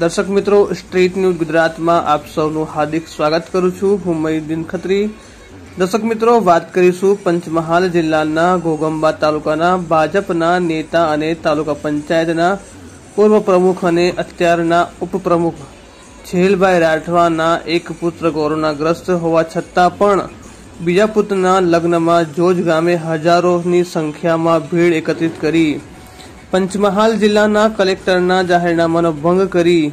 દર્શક મિત્રો, street news ગુજરાતમાં આપ સૌનું હાર્દિક સ્વાગત કરું છું. હું મયુદ્દીન ખત્રી. દર્શક મિત્રો, વાત કરીશું પંચમહાલ જિલ્લાના ઘોગંબા તાલુકાના ભાજપના નેતા અને તાલુકા પંચાયતના પૂર્વ પ્રમુખ અને અત્યારના ઉપપ્રમુખ છેલભાઈ રાઠવાના એક પુત્ર કોરોનાગ્રસ્ત હોવા છતાં પણ બીજા પુત્રના લગ્નમાં જોજ ગામે હજારોની સંખ્યામાં ભીડ એકત્રિત કરી પંચમહાલ જિલ્લાના કલેક્ટરના જાહેરનામાનો ભંગ કરી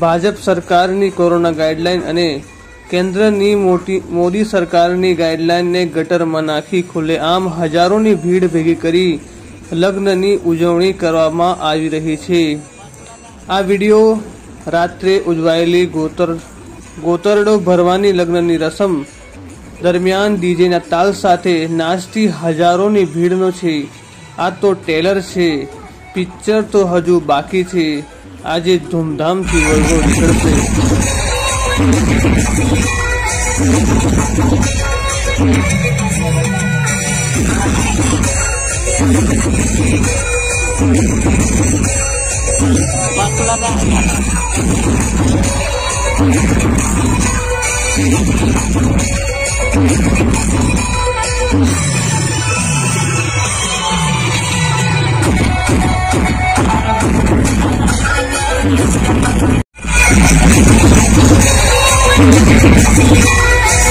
ભાજપ સરકારની કોરોના ગાઈડલાઈન અને કેન્દ્રની મોટી મોદી સરકારની ગાઈડલાઈનને ગટરમાં નાખી ખુલ્લેઆમ હજારોની ભીડ ભેગી કરી લગ્નની ઉજવણી કરવામાં આવી રહી છે. આ વીડિયો રાત્રે ઉજવાયેલી ગોતર ગોતરડો ભરવાની લગ્નની રસમ દરમિયાન ડીજેના તાલ સાથે નાચતી હજારોની ભીડનો છે. આ તો ટેલર છે. પિક્ચર તો હજુ બાકી છે. આજે ધૂમધામથી વૈભવ નીકળશે.